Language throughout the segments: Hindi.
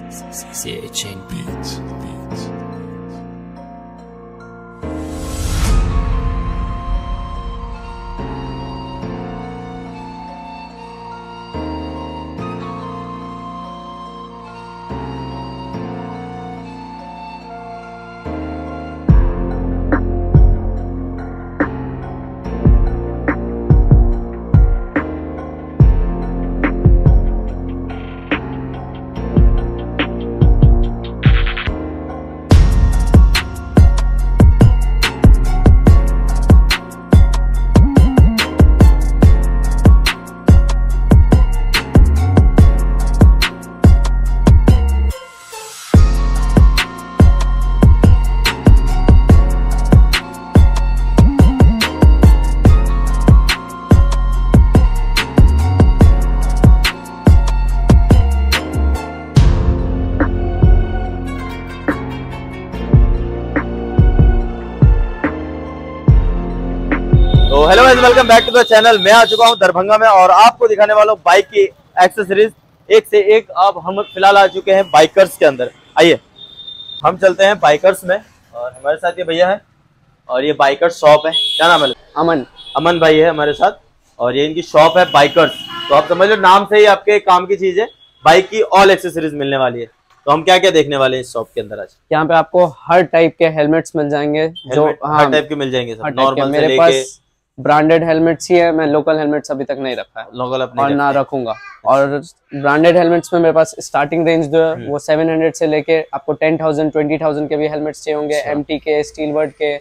CHN Beats. Beats. तो hello guys welcome back to the channel मैं आ चुका हूँ दरभंगा में और आपको दिखाने वाला हूँ बाइक की एक्सेसरीज एक से एक अब हम फ़िलहाल आ चुके हैं बाइकर्स के अंदर। आइए हम चलते हैं बाइकर्स में और हमारे साथ ये भैया है और ये बाइकर शॉप है। क्या नाम है? अमन। अमन भाई है हमारे साथ और ये इनकी शॉप है बाइकर्स तो आप समझ लो नाम से ही आपके काम की चीज़ है। बाइक की ऑल एक्सेसरीज मिलने वाली है। तो हम क्या क्या देखने वाले हैं इस शॉप के अंदर आज? यहाँ पे आपको हर टाइप के हेलमेट्स मिल जाएँगे जो हाँ हर टाइप के मिल जाएँगे सब। नॉर्मल से लेके ब्रांडेड हेलमेट्स ही है मैं लोकल हेलमेट्स अभी तक नहीं रखा है। लोकल अपने और ना रखूँगा। और ब्रांडेड हेलमेट्स में मेरे पास स्टार्टिंग रेंज जो हम्म। है वो 700 से लेके आपको 10,000 20,000 के भी हेलमेट्स चाहिए होंगे। अच्छा। एमटी के स्टील वर्ड के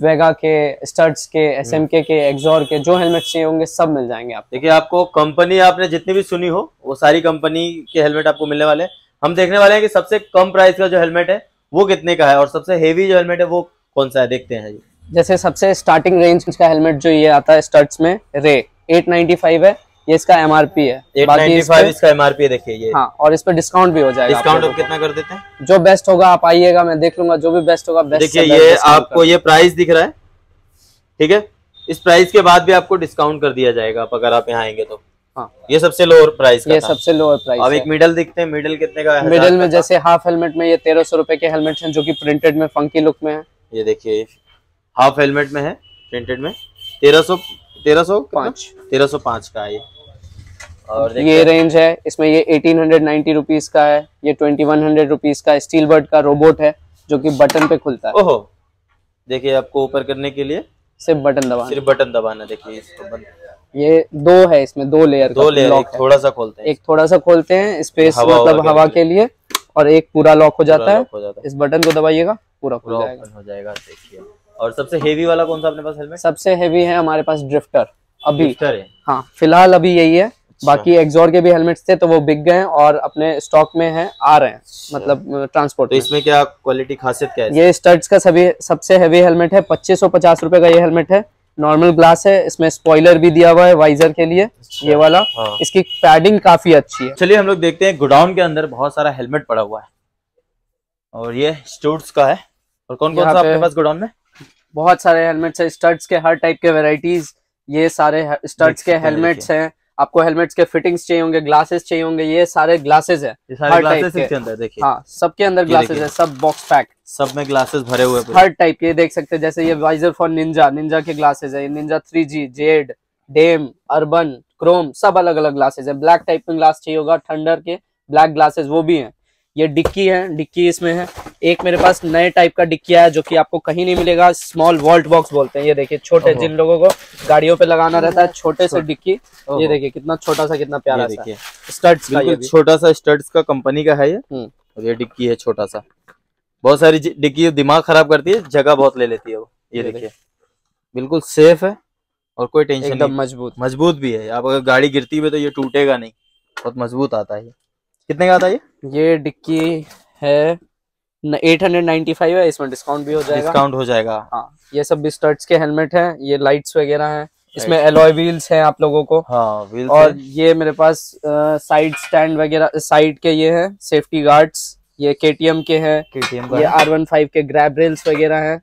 वेगा के स्टड्स के हम्म। एसएमके के एक्सोर के जो हेलमेट्स चाहिए होंगे सब मिल जाएँगे आप देखिए आपको कंपनी आपने जितनी भी सुनी हो वो सारी कंपनी के हेलमेट आपको मिलने वाले हैं। हम देखने वाले हैं कि सबसे कम प्राइस का जो हेलमेट है वो कितने का है? और सबसे हेवी जो हेलमेट है वो कौन सा है? देखते हैं जी। जैसे सबसे स्टार्टिंग रेंज का हेलमेट जो ये आता है स्टड्स में रे 895 है ये इसका है। इस फाइव पे- इसका एमआरपी देखिए ये। हाँ और इस पे डिस्काउंट भी हो जाएगा डिस्काउंट आप कितना कर देते हैं? जो बेस्ट होगा आप आइएगा मैं देख लूँगा जो भी बेस्ट होगा बेस्ट देखिए ये आपको ये प्राइस दिख रहा है ठीक है? इस प्राइस के बाद भी आपको डिस्काउंट कर दिया जाएगा आप अगर आप यहाँ आएँगे तो। हाँ। ये सबसे लोअर प्राइस का ये था। सबसे लोअर प्राइस अब एक मिडल दिखते हैं मिडल कितने का है? मिडिल में जैसे हाफ़ हेलमेट में ये तेरह सौ रुपए के हेलमेट हैं जो कि प्रिंटेड में फंकी लुक में है। ये देखिए हाफ़ हेलमेट में है प्रिंटेड में। तेरह सौ तेरह सौ पाँच। तेरह सौ पाँच का है ये। और ये रेंज है इसमें ये एटीन हंड्रेड नाइन्टी रुपीज़ का है ये ट्वेंटी वन हंड्रेड रुपीज़ का स्टील बर्ड का रोबोट है जो कि बटन पे खुलता है। ओहो। देखिए आपको ऊपर करने के लिए सिर्फ़ बटन दबाना सिर्फ़ बटन दबाना देखिए इसको बंद ये दो है इसमें दो लेयर दो लेयर है। थोड़ा सा खोलते हैं। एक थोड़ा सा खोलते हैं स्पेस हवा मतलब हवा के लिए और एक पूरा लॉक हो है। हो जाता है। इस बटन को दबाइएगा पूरा खुल जाएगा। हो जाएगा देखिए। और सबसे हेवी वाला कौन सा अपने पास हेलमेट सबसे हेवी है हमारे पास ड्रिफ्टर अभी। Drifter है? हाँ फ़िलहाल अभी यही है। बाकी एक्सोर के भी हेलमेट्स थे तो वो बिक गए और अपने स्टॉक में हैं आ रहे हैं मतलब ट्रांसपोर्ट तो इसमें क्या क्वालिटी खासियत क्या है? ये स्टड्स का सभी सबसे हेवी हेलमेट है पच्चीस सौ पचास रूपए का ये हेलमेट है। नॉर्मल ग्लास है इसमें स्पॉइलर भी दिया हुआ है वाइजर के लिए ये वाला। हाँ। इसकी पैडिंग काफ़ी अच्छी है। चलिए हम लोग देखते हैं गोडाउन के अंदर बहुत सारा हेलमेट पड़ा हुआ है। और ये स्टूट्स का है। और कौन कौन सा आपके पास गोडाउन में? बहुत सारे हेलमेट्स है। स्टड्स के हर टाइप के वेराइटीज ये सारे स्टड्स के हेलमेट्स हैं। आपको हेलमेट्स के फिटिंग्स चाहिए होंगे ग्लासेस चाहिए होंगे ये सारे ग्लासेस है। ये सारे हर ग्लासेस के। अंदर देखिए। हाँ सबके अंदर ग्लासेस है सब बॉक्स पैक सब में ग्लासेस भरे हुए हर टाइप के देख सकते हैं जैसे ये वाइजर फॉर निंजा निंजा के ग्लासेस है। Ninja three G Z dame urban chrome सब अलग अलग ग्लासेस है। ब्लैक टाइप में ग्लास चाहिए होगा थंडर के ब्लैक ग्लासेस वो भी है। ये डिक्की है डिक्की इसमें है। एक मेरे पास नए टाइप का डिक्की है जो कि आपको कहीं नहीं मिलेगा स्मॉल वॉल्ट बॉक्स बोलते हैं। ये देखिए छोटे जिन लोगों को गाड़ियों पे लगाना रहता है छोटे से डिक्की। ये देखिए कितना छोटा सा कितना प्यारा देखिए। स्टड्स का छोटा सा स्टड्स का कंपनी का है ये। हम्म। और ये डिक्की है छोटा सा। बहुत सारी डिक्की दिमाग खराब करती है जगह बहुत ले लेती है वो। ये देखिए। बिल्कुल सेफ़ है और कोई टेंशन एकदम मज़बूत। मज़बूत भी है। आप अगर गाड़ी गिरती है तो ये टूटेगा नहीं। बहुत मज़बूत आता है कितने का आता है ये? ये डिक्की है एट हंड्रेड नाइन्टी फाइव है इसमें डिस्काउंट भी हो जाएगा। डिस्काउंट हो जाएगा। हाँ ये सब भी स्टर्ट्स के हेलमेट हैं ये लाइट्स वगैरह हैं इसमें एलॉय व्हील्स हैं आप लोगों को। हाँ और ये मेरे पास साइड स्टैंड वगैरह साइड के ये हैं सेफ्टी गार्ड्स ये केटीएम के हैं ये। आर वन फाइव के ग्रैब रेल्स वगैरह हैं।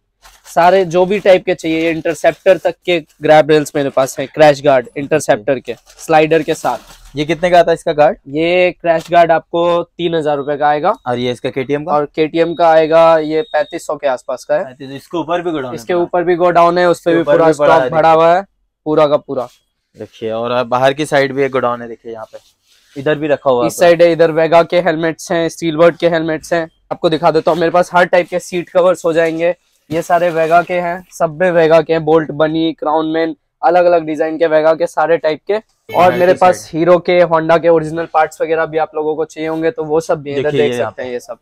सारे जो भी टाइप के चाहिए इंटरसेप्टर तक के ग्रैब रेल्स मेरे पास है क्रैश गार्ड इंटरसेप्टर के स्लाइडर के साथ। ये कितने का आता है इसका गार्ड ये क्रैश गार्ड आपको तीन हज़ार रूपए का आएगा। और ये इसका केटीएम का? और केटीएम का आएगा ये पैंतीस सौ के आसपास का है। इसके ऊपर भी गोडाउन इसके ऊपर भी गोडाउन है उस पे इसके भी पूरा स्टॉक भरा हुआ है पूरा का पूरा। देखिए और बाहर की साइड भी एक गोडाउन है देखिए यहाँ पे। इधर भी रखा हुआ इस साइड है इधर वेगा के हेलमेट्स हैं स्टील बर्ड के हेलमेट्स हैं। आपको दिखा देता हूँ मेरे पास हर टाइप के सीट कवर्स हो जाएँगे। ये सारे वेगा के हैं सब में वेगा के हैं बोल्ट बनी क्राउन मैन अलग अलग डिज़ाइन के वेगा के सारे टाइप के। और मेरे पास हीरो के होंडा के ओरिजिनल पार्ट्स वगैरह भी आप लोगों को चाहिए होंगे तो वो सब भी हैं, इधर देख सकते हैं ये सब।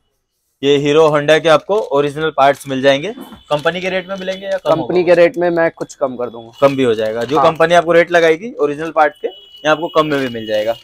ये हीरो होंडा के आपको ओरिजिनल पार्ट्स मिल जाएँगे। कंपनी के रेट में मिलेंगे या कंपनी के रेट में मैं कुछ कम कर दूँगा। कम भी हो जाएगा। जो हाँ। कंपनी आपको रेट लगाएगी ओरिजिनल पार्ट के ये आपको कम में भी मिल जाएगा।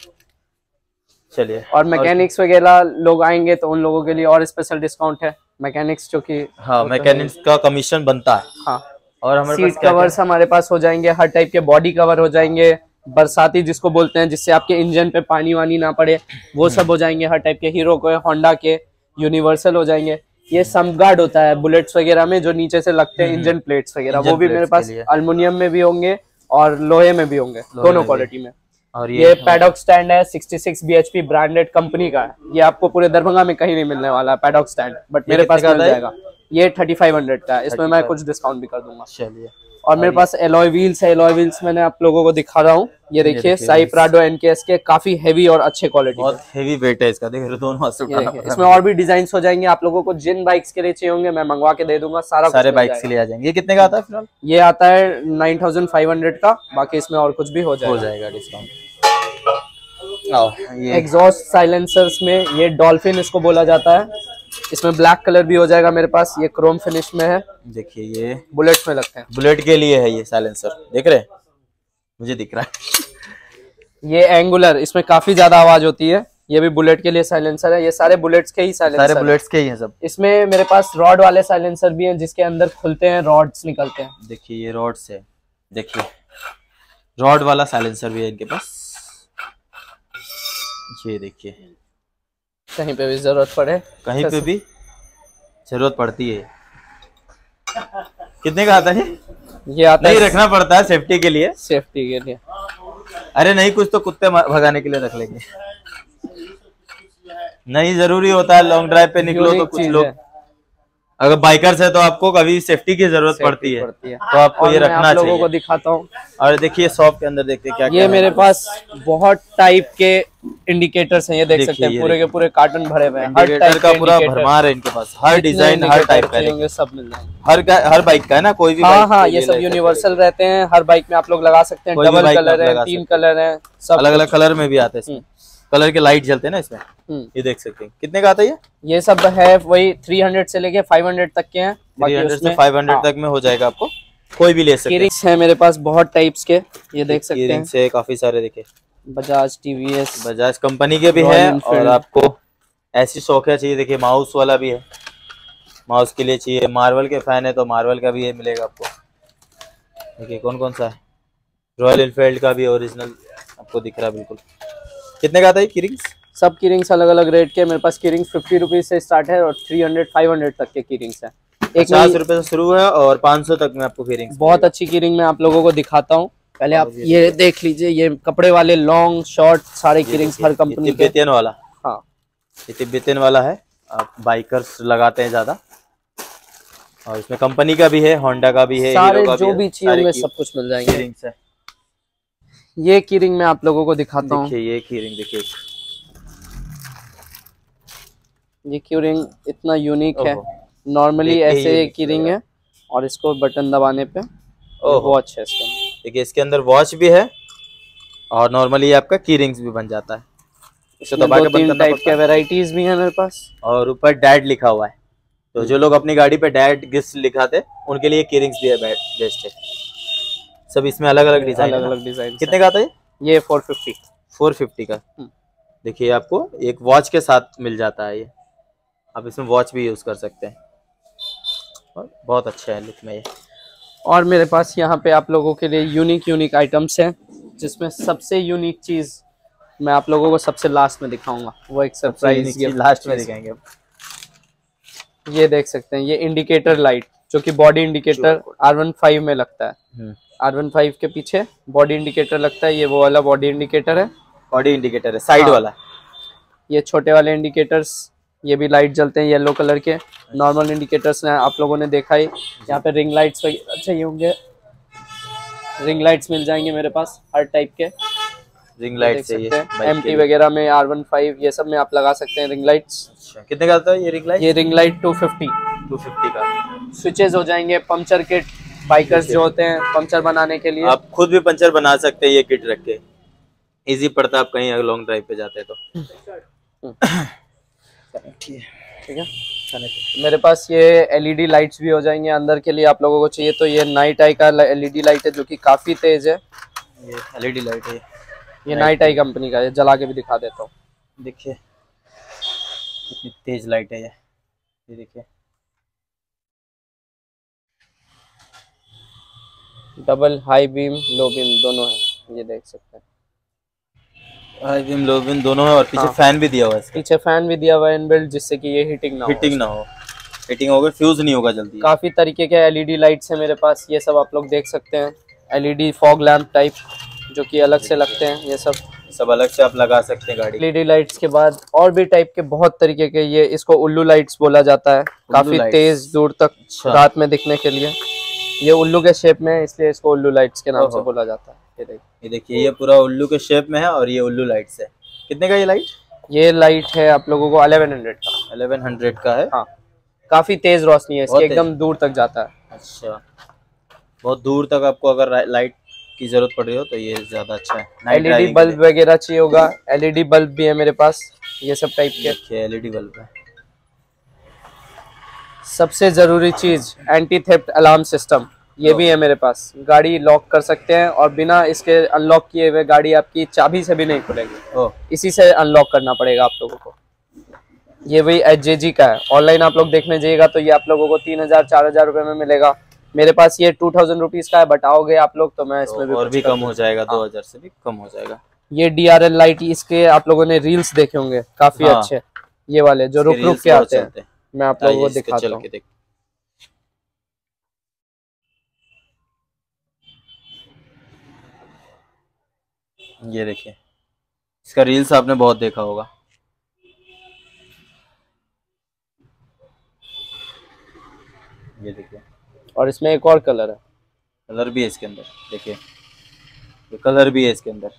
चलिए। और मैकेनिक्स वगैरह लोग आएँगे तो उन लोगों के लिए और स्पेशल डिस्काउंट है। मैकेनिक्स जो कि हाँ वो तो मैकेनिक्स का कमीशन बनता है। हाँ। और हमारे सीट पास कवर्स हमारे पास हो जाएँगे हर टाइप के बॉडी कवर हो जाएँगे बरसाती जिसको बोलते हैं जिससे आपके इंजन पे पानी वानी ना पड़े वो सब हो जाएँगे हर टाइप के हीरो के होंडा के यूनिवर्सल हो जाएँगे। ये समगार्ड होता है बुलेट्स वगैरह में जो नीचे से लगते हैं इंजन प्लेट्स वगैरह वो भी मेरे पास अल्मोनियम में भी होंगे और लोहे में भी होंगे दोनों क्वालिटी में। और ये ये पैडॉक स्टैंड है 66 bhp ब्रांडेड कंपनी का है। ये आपको पूरे दरभंगा में कहीं नहीं मिलने वाला है पैडॉक स्टैंड बट मेरे पास मिल जाएगा। ये 3500 का है इसमें मैं कुछ डिस्काउंट भी कर दूँगा। चलिए। और मेरे पास एलॉय व्हील्स है एलॉय व्हील्स मैंने आप लोगों को दिखा रहा हूँ। ये देखिए साई प्राडो एनकेएस के काफ़ी हैवी और अच्छे क्वालिटी बहुत हेवी वेट है इसका दोनों देखिए पड़ इसमें और भी डिज़ाइन हो जाएँगे आप लोगों को जिन बाइक्स के लिए चाहिए होंगे मैं मंगवा के दे दूँगा सारा सारे बाइक्स के लिए आ जाएँगे। ये कितने का आता है फ़िलहाल? ये आता है 9500 का बाकी इसमें और कुछ भी हो जाएगा। डिस्काउंट एग्जॉस्ट साइलेंसर्स में ये डॉल्फिन इसको बोला जाता है। इसमें ब्लैक कलर भी हो जाएगा मेरे पास। ये क्रोम फिनिश में है। देखिए ये बुलेट्स में लगते हैं। बुलेट के लिए है ये साइलेंसर देख रहे मुझे दिख रहा है। ये एंगुलर इसमें काफ़ी ज़्यादा आवाज़ होती है। ये भी बुलेट के लिए साइलेंसर है। ये सारे बुलेट्स के ही साइलेंसर हैं। बुलेट्स के ही हैं सब। इसमें मेरे पास रॉड वाले साइलेंसर भी हैं जिसके अंदर खुलते हैं रॉड्स निकलते हैं। देखिए ये रॉड्स है। देखिए रॉड वाला साइलेंसर भी है इनके पास। ये देखिए। कहीं पे भी ज़रूरत पड़े कहीं पे भी ज़रूरत पड़ती है। कितने का आता है? ये? आता नहीं है रखना पड़ता है सेफ्टी के लिए। सेफ्टी के लिए। अरे नहीं कुछ तो कुत्ते भगाने के लिए रख लेंगे। नहीं ज़रूरी होता है लॉन्ग ड्राइव पे निकलो तो कुछ लोग अगर बाइकर्स है तो आपको कभी सेफ्टी की ज़रूरत पड़ती है। पड़ती है। तो आपको ये रखना आप लोगों को दिखाता हूँ। और देखिए शॉप के अंदर देखते क्या ये क्या मेरे पास बहुत टाइप के इंडिकेटर्स हैं ये देख सकते हैं। पूरे के पूरे कार्टन भरे हुए हैं। हर इंडिकेटर टाइप का पूरा भरमार है इनके पास। हर डिज़ाइन हर टाइप का चाहिए है सब मिल जाएँगे। हर का हर बाइक का है ना? कोई भी हाँ हाँ ये सब यूनिवर्सल रहते हैं। हर बाइक में आप लोग लगा सकते हैं। डबल कलर है तीन कलर है। सब अलग अलग कलर में भी आते हैं। इसमें कलर के लाइट जलते हैं ना इसमें। हम्म। ये देख सकते हैं। कितने का आता है ये? ये सब है वही 300 से लेके 500 तक के हैं। बाकी 300 से उसमें 500 हाँ, तक में हो जाएगा आपको। कोई भी ले सकते हैं। है मेरे पास बहुत टाइप्स के। ये देख सकते हैं। से काफ़ी सारे देखे। बजाज टीवीएस बजाज कंपनी के भी हैं। और आपको ऐसी शौक है चाहिए देखिए माउस वाला भी है। माउस के लिए चाहिए। मार्वल के फ़ैन है तो मार्वल का भी ये मिलेगा आपको। देखिए कौन कौन सा है? रॉयल इनफील्ड का भी ओरिजिनल आपको दिख रहा है बिल्कुल। कितने का आता है कीरिंग्स सब कीरिंग्स अलग अलग रेट के मेरे पास कीरिंग्स फिफ्टी रुपीज़ से स्टार्ट है और 300 500 तक के कीरिंग्स है। एक पचास रुपए से शुरू है और पाँच सौ तक में आपको कीरिंग्स बहुत अच्छी कीरिंग मैं आप लोगों को दिखाता हूँ। पहले आप ये ये देख लीजिए ये कपड़े वाले लॉन्ग शॉर्ट सारे कीरिंग्स हर कंपनी के। तिब्बतियन वाला। हाँ। ये तिब्बतियन वाला है। आप बाइकर्स लगाते हैं ज़्यादा। और इसमें कंपनी का भी है होंडा का भी है सारे का जो है, भी चाहिए की- सब कुछ मिल जाएँगे। कीरिंग्स की रिंग मैं आप लोगों को दिखाता हूँ। देखिए ये कीरिंग देखिए। ये कीरिंग इतना यूनिक है। नॉर्मली के ऐसे कीरिंग लग है और इसको बटन दबाने पे वॉच है इसके। अंदर। देखिए इसके अंदर वॉच भी है और नॉर्मली आपका कीरिंग्स भी बन जाता है। इसे दबा के बंद टाइप के वेराइटीज भी हैं मेरे पास। और ऊपर डैड लिखा हुआ है। तो जो लोग अपनी गाड़ी पे डैड गिफ्ट लिखाते उनके लिए कीरिंग्स भी है बेस्ट है। सब इसमें अलग अलग डिज़ाइन अलग अलग डिज़ाइन कितने का आता है? ये फोर फिफ्टी फोर फिफ्टी का। हम्म। देखिए आपको एक वॉच के साथ मिल जाता है ये। आप इसमें वॉच भी यूज़ कर सकते हैं। और बहुत अच्छा है लुक में ये। और मेरे पास यहाँ पे आप लोगों के लिए यूनिक यूनिक आइटम्स हैं जिसमें सबसे यूनिक चीज़ मैं आप लोगों को सबसे लास्ट में दिखाऊँगा। वो एक सरप्राइज़ लास्ट में दिखाएँगे ये देख सकते हैं ये इंडिकेटर लाइट जो कि body indicator R one five में लगता है। हम्म। आर वन फाइव के पीछे। बॉडी इंडिकेटर लगता है ये वो वाला बॉडी इंडिकेटर है। बॉडी इंडिकेटर है साइड हाँ। वाला। ये छोटे वाले इंडिकेटर्स ये भी लाइट जलते हैं येलो कलर के। नॉर्मल इंडिकेटर्स हैं आप लोगों ने देखा ही। यहाँ पे रिंग लाइट्स वगैरह चाहिए होंगे। रिंग लाइट्स मिल जाएँगे मेरे पास हर टाइप के। रिंग लाइट चाहिए एम टी वगैरह में आर वन फाइव ये सब में आप लगा सकते हैं रिंग लाइट्स अच्छा कितने का आता है ये रिंग लाइट ये ring light two fifty two fifty का। स्विचेस हो जाएँगे पंचर किट बाइकर्स जो होते हैं पंचर बनाने के लिए। आप खुद भी पंचर बना सकते हैं ये किट रख के। इजी पड़ता है आप कहीं लॉन्ग ड्राइव पे जाते हैं तो। ठीक है। मेरे पास ये एलईडी लाइट्स भी हो जाएँगे अंदर के लिए आप लोगों को चाहिए तो ये नाइट आई का एलईडी लाइट है जो कि काफ़ी तेज है। ये एलईडी लाइट है। ये नाइट आई कंपनी का है जला के भी दिखा देता हूँ। देखिए कितनी तेज लाइट है ये। ये देखिए। Double high beam low beam दोनों है ये देख सकते हैं। हाई बीम लो बीम दोनों है और पीछे हाँ। फ़ैन भी दिया हुआ है पीछे फ़ैन भी दिया हुआ है इनबिल्ट जिससे कि ये हीटिंग ना हो। हिटिंग ना हो। हिटिंग होगा फ्यूज नहीं होगा जल्दी। काफ़ी तरीके के एलईडी लाइट्स है मेरे पास ये सब आप लोग देख सकते हैं। एलईडी फॉग लैम्प टाइप जो कि अलग से लगते हैं ये सब। सब अलग से आप लगा सकते हैं गाड़ी। एलईडी लाइट्स के बाद और भी टाइप के बहुत तरीके के ये इसको उल्लू लाइट्स बोला जाता है काफ़ी तेज दूर तक अच्छा। रात में दिखने के लिए। ये उल्लू के शेप में है इसलिए इसको उल्लू लाइट्स के नाम से बोला जाता है। ये देखिए। ये देखिए ये पूरा उल्लू के शेप में है और ये उल्लू लाइट्स है। कितने का ये लाइट ये लाइट है आप लोगों को 1100 का। 1100 का है? हाँ। काफ़ी तेज रोशनी है इसकी एकदम दूर तक जाता है। अच्छा। बहुत दूर तक आपको अगर लाइट की ज़रूरत पड़ रही हो तो ये ज़्यादा अच्छा है। Night एलईडी बल्ब वगैरह चाहिए होगा। एलईडी बल्ब भी है मेरे पास ये सब टाइप। के। एलईडी बल्ब है। सबसे ज़रूरी चीज़ एंटी थेफ्ट अलार्म सिस्टम ये भी है मेरे पास। गाड़ी लॉक कर सकते हैं और बिना इसके अनलॉक किए हुए गाड़ी आपकी चाबी से भी नहीं खुलेगी। इसी से अनलॉक करना पड़ेगा आप लोगों को। ये वही एच जे का है। ऑनलाइन आप लोग देखने जाइएगा तो ये आप लोगों को तीन हज़ार चार हज़ार रुपए में मिलेगा। मेरे पास ये टू थाउज़ेंड रुपीज़ का है बट आओगे आप लोग तो मैं इसमें भी और भी कम हो जाएगा हाँ। दो हज़ार से भी कम हो जाएगा। ये डी आर एल लाइट इसके आप लोगों ने रील्स देखे होंगे काफ़ी हाँ। अच्छे। ये वाले जो रुक रुक के आते हैं। मैं आप लोगों को दिखाता चल हूँ। के देख। ये देखिए। इसका रील्स आपने बहुत देखा होगा। ये देखिए। और इसमें एक और कलर है। कलर भी है इसके अंदर। देखिए। कलर भी है इसके अंदर।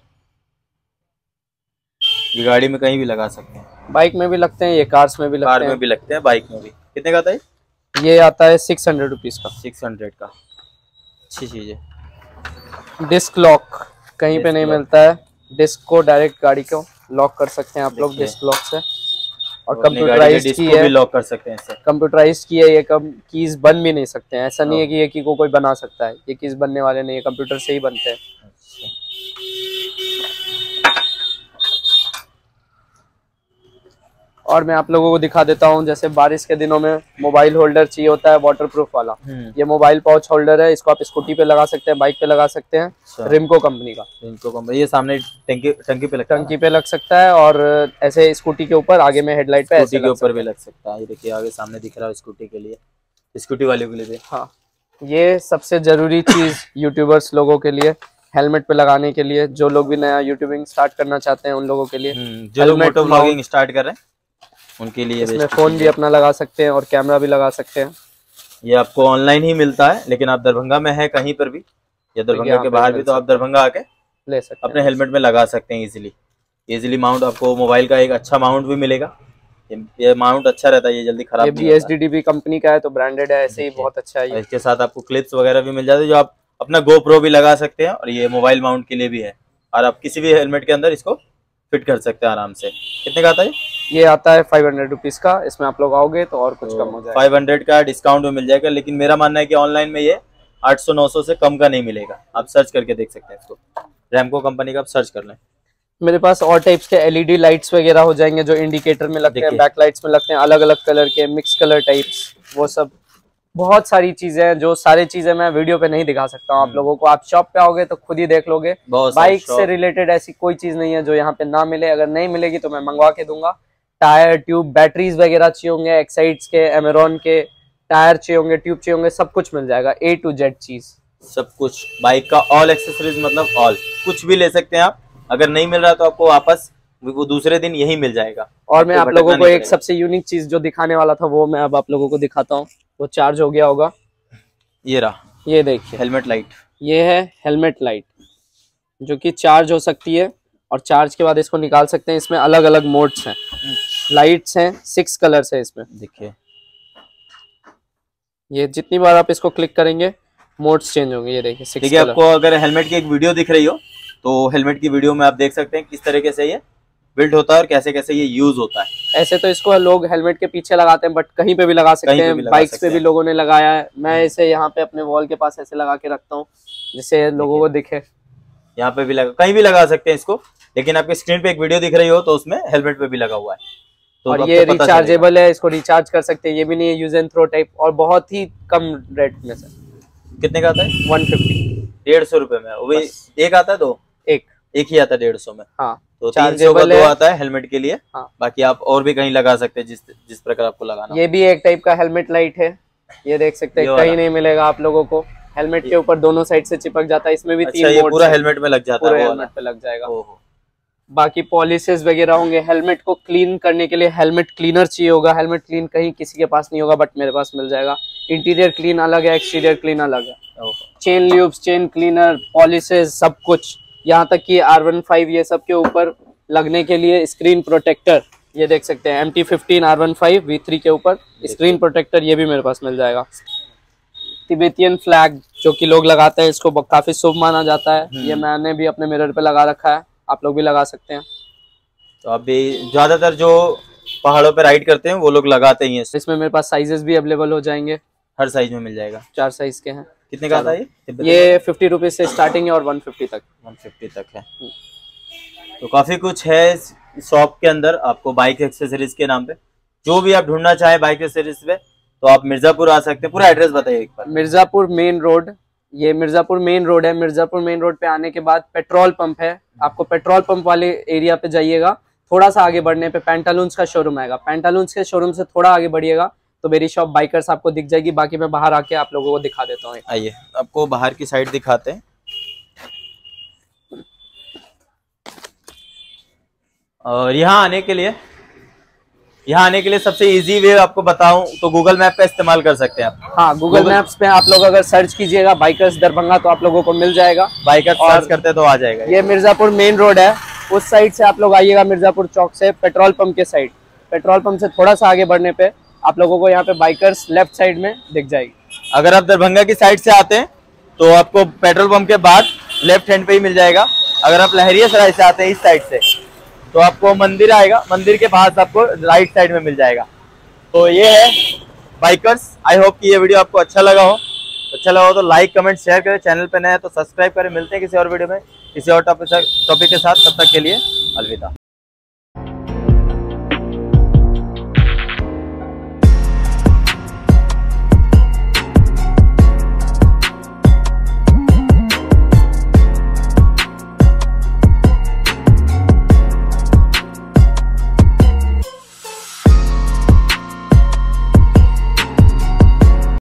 ये गाड़ी में कहीं भी लगा सकते हैं। बाइक में भी लगते हैं ये कार्स में भी कार लगते में भी लगते हैं बाइक में भी। कितने का था ये? ये आता है सिक्स हंड्रेड रुपीज़ का। सिक्स हंड्रेड का। अच्छी चीज़ है। डिस्क लॉक कहीं पे नहीं मिलता है। डिस्क को डायरेक्ट गाड़ी को लॉक कर सकते हैं आप लोग डिस्क लॉक से। और कंप्यूटराइज की है। लॉक कर सकते हैं कंप्यूटराइज की है ये कम कीज बन भी नहीं सकते हैं। ऐसा नहीं है हाँ। कि ये की को कोई बना सकता है। ये कीज बनने वाले नहीं है कंप्यूटर से ही बनते हैं। और मैं आप लोगों को दिखा देता हूँ जैसे बारिश के दिनों में मोबाइल होल्डर चाहिए होता है वाटर प्रूफ वाला। हम्म। ये मोबाइल पाउच होल्डर है इसको आप स्कूटी पे लगा सकते हैं बाइक पे लगा सकते हैं अच्छा। रिमको कंपनी का। रिमको कम ये सामने टंकी टंकी पे लगता टंकी पे लग सकता है और ऐसे स्कूटी के ऊपर आगे में हेडलाइट पे स्कूटी के ऊपर भी लग सकता है। ये देखिए आगे सामने दिख रहा है स्कूटी के लिए। स्कूटी वाले के लिए भी। हाँ। ये सबसे ज़रूरी चीज़ यूट्यूबर्स लोगों के लिए हेलमेट पे लगाने के लिए जो लोग भी नया यूट्यूबिंग स्टार्ट करना चाहते हैं उन लोगों के लिए। हम्म, जो लोग मोटो ब्लॉगिंग स्टार्ट कर रहे हैं। उनके लिए इसमें फ़ोन भी अपना लगा सकते हैं और कैमरा भी लगा सकते हैं। ये आपको ऑनलाइन ही मिलता है लेकिन आप दरभंगा में है कहीं पर भी या दरभंगा के बाहर भी तो आप दरभंगा आके ले सकते अपने हेलमेट में लगा सकते हैं इजीली इजीली माउंट आपको मोबाइल का एक अच्छा माउंट भी मिलेगा। ये, माउंट अच्छा रहता है ये जल्दी खराब ये भी होता। डी कंपनी का है तो ब्रांडेड है ऐसे ही बहुत अच्छा है इसके साथ आपको क्लिप्स वगैरह भी मिल जाते हैं जो आप अपना गो प्रो भी लगा सकते हैं और ये मोबाइल माउंट के लिए भी है। और आप किसी भी हेलमेट के अंदर इसको फिट कर सकते हैं आराम से। कितने का आता है? ये आता है फाइव हंड्रेड रुपीज़ का इसमें आप लोग आओगे तो और कुछ कम हो जाएगा। फाइव हंड्रेड का डिस्काउंट में मिल जाएगा लेकिन मेरा मानना है कि ऑनलाइन में ये आठ सौ नौ सौ से कम का नहीं मिलेगा। आप सर्च करके देख सकते हैं इसको। रैमको कंपनी का आप सर्च कर लें। मेरे पास और टाइप्स के एलईडी लाइट्स वगैरह हो जाएँगे जो इंडिकेटर में लगते हैं बैक लाइट्स में लगते हैं अलग अलग कलर के मिक्स कलर टाइप्स वो सब। बहुत सारी चीज़ें हैं जो सारी चीज़ें मैं वीडियो पे नहीं दिखा सकता हूँ आप हम्म। लोगों को। आप शॉप पे आओगे तो खुद ही देख लोगे। बाइक से रिलेटेड ऐसी कोई चीज़ नहीं है जो यहाँ पे ना मिले। अगर नहीं मिलेगी तो मैं मंगवा के दूँगा। टायर ट्यूब बैटरीज वगैरह चाहिए होंगे एक्साइड्स के एमेरॉन के टायर चाहिए होंगे ट्यूब चाहिए होंगे सब कुछ मिल जाएगा। ए टू जेड चीज़। सब कुछ। बाइक का ऑल एक्सेसरीज मतलब ऑल कुछ भी ले सकते हैं आप। अगर नहीं मिल रहा तो आपको वापस वो दूसरे दिन यही मिल जाएगा। और मैं आप लोगों को एक सबसे यूनिक चीज़ जो दिखाने वाला था वो मैं अब आप लोगों को दिखाता हूँ। वो चार्ज हो गया होगा। ये रहा। ये देखिए। हेलमेट लाइट ये है हेलमेट लाइट जो कि चार्ज हो सकती है और चार्ज के बाद इसको निकाल सकते हैं। इसमें अलग अलग मोड्स हैं। लाइट्स हैं सिक्स कलर्स है इसमें। देखिए। ये जितनी बार आप इसको क्लिक करेंगे मोड्स चेंज होंगे। ये देखिए ठीक है आपको अगर हेलमेट की एक वीडियो दिख रही हो तो हेलमेट की वीडियो में आप देख सकते हैं किस तरीके से ये बिल्ड होता है और कैसे कैसे ये यूज़ होता है। ऐसे तो इसको लोग हेलमेट के पीछे लगाते हैं बट कहीं पे भी लगा सकते हैं बाइक्स पे भी लोगों ने लगाया है। मैं इसे यहाँ पे अपने वॉल के पास ऐसे लगा के रखता हूँ जिससे लोगों को दिखे। यहाँ पे भी लगा कहीं भी लगा सकते हैं इसको लेकिन आपके स्क्रीन पे एक वीडियो दिख रही हो तो उसमें हेलमेट पे भी लगा हुआ है। तो और ये रिचार्जेबल है इसको रिचार्ज कर सकते हैं ये भी नहीं है यूज़ एंड थ्रो टाइप और बहुत ही कम रेट में से कितने का आता है? 150 डेढ़ सौ रुपए में। वो भी एक आता है दो? एक। एक ही आता है डेढ़ सौ में। हाँ। तो तीन सौ का दो आता है हेलमेट के लिए। हाँ। बाकी आप और भी कहीं लगा सकते हैं जिस जिस प्रकार आपको लगाना ये भी एक टाइप का हेलमेट लाइट है। ये देख सकते हैं कहीं नहीं मिलेगा आप लोगों को। हेलमेट के ऊपर दोनों साइड से चिपक जाता है। इसमें भी अच्छा तीन पूरा हेलमेट में लग जाता है हेलमेट पे लग जाएगा। बाकी पॉलिसेस वगैरह होंगे। हेलमेट को क्लीन करने के लिए हेलमेट क्लीनर चाहिए होगा। हेलमेट क्लीन कहीं किसी के पास नहीं होगा बट मेरे पास मिल जाएगा। इंटीरियर क्लीन अलग है एक्सटीरियर क्लीन अलग है। Chain lubes chain cleaner polishes सब कुछ। यहाँ तक कि आर वन फाइव ये सब के ऊपर लगने के लिए स्क्रीन प्रोटेक्टर ये देख सकते हैं M T fifteen R one five V three के ऊपर स्क्रीन प्रोटेक्टर ये भी मेरे पास मिल जाएगा। तिबेतियन फ्लैग जो कि लोग लगाते हैं इसको काफ़ी शुभ माना जाता है। ये मैंने भी अपने मिरर पे लगा रखा है आप लोग भी लगा सकते हैं। तो अभी ज़्यादातर जो पहाड़ों पे राइड करते हैं वो लोग लगाते ही हैं। इसमें मेरे पास साइजेस भी अवेलेबल हो जाएँगे। हर साइज़ में मिल जाएगा। चार साइज़ के हैं। कितने का आता है ये? ये फिफ्टी रुपीज़ से स्टार्टिंग है और वन फिफ्टी तक। 150 तक है। तो काफ़ी कुछ है शॉप के अंदर आपको बाइक एक्सेसरीज के नाम पे। जो भी आप ढूंढना चाहे बाइक एक्सेसरीज पे तो आप मिर्जापुर आ सकते हैं। पूरा एड्रेस बताइए एक बार। मिर्जापुर मेन रोड ये मिर्जापुर मेन रोड है। मिर्जापुर मेन रोड पे आने के बाद पेट्रोल पंप है। आपको पेट्रोल पंप वाले एरिया पे जाइएगा। थोड़ा सा आगे बढ़ने पे पेंटालून्स का शोरूम आएगा। पेंटालून्स के शोरूम से थोड़ा आगे बढ़िएगा। तो मेरी शॉप बाइकर्स आपको दिख जाएगी। बाकी मैं बाहर आके आप लोगों को दिखा देता हूँ। आइए आपको बाहर की साइड दिखाते हैं। और यहाँ आने के लिए यहाँ आने के लिए सबसे इजी वे आपको बताऊँ तो गूगल मैप का इस्तेमाल कर सकते हैं आप। हाँ गूगल मैप्स पे आप लोग अगर सर्च कीजिएगा बाइकर्स दरभंगा तो आप लोगों को मिल जाएगा। बाइकर और- सर्च करते तो आ जाएगा। ये। मिर्जापुर मेन रोड है। उस साइड से आप लोग आइएगा मिर्जापुर चौक से पेट्रोल पंप के साइड पेट्रोल पंप से थोड़ा सा आगे बढ़ने पे आप लोगों को यहाँ पे बाइकर्स लेफ़्ट साइड में दिख जाएगी। अगर आप दरभंगा की साइड से आते हैं तो आपको पेट्रोल पंप के बाद लेफ़्ट हैंड पे ही मिल जाएगा। अगर आप लहरिया सराय से आते हैं इस साइड से तो आपको मंदिर आएगा। मंदिर के पास आपको राइट साइड में मिल जाएगा। तो ये है बाइकर्स आई होप कि ये वीडियो आपको अच्छा लगा हो। अच्छा लगा हो तो लाइक कमेंट शेयर करें। चैनल पे नए हैं तो सब्सक्राइब करें। मिलते हैं किसी और वीडियो में, किसी और टॉपिक के साथ। तब तक के लिए अलविदा।